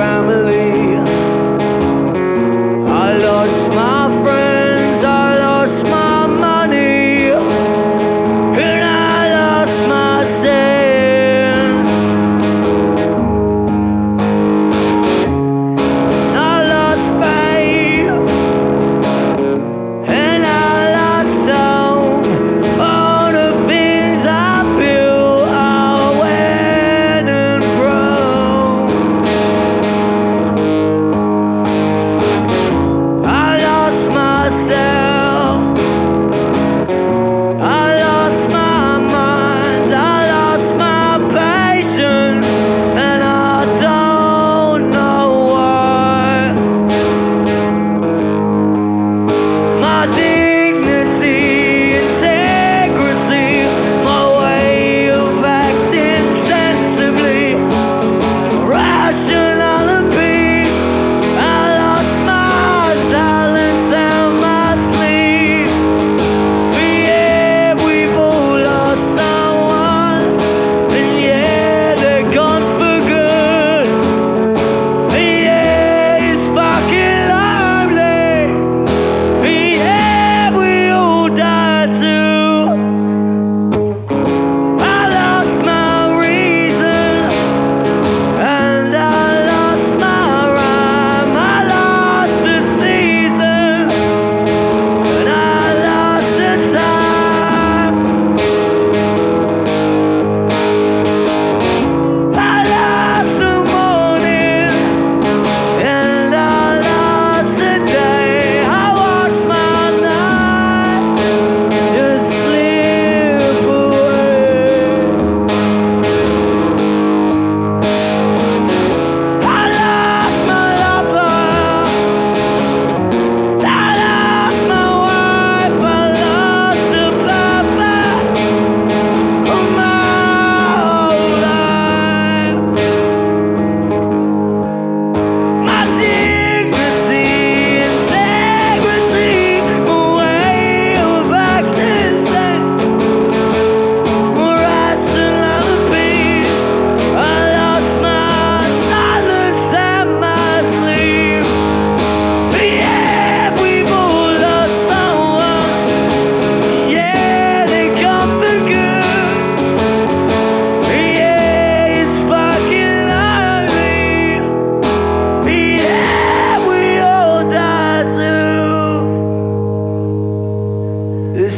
family. I lost my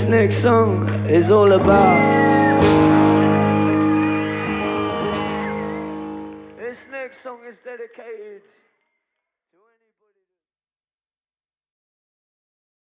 this next song is all about. This next song is dedicated.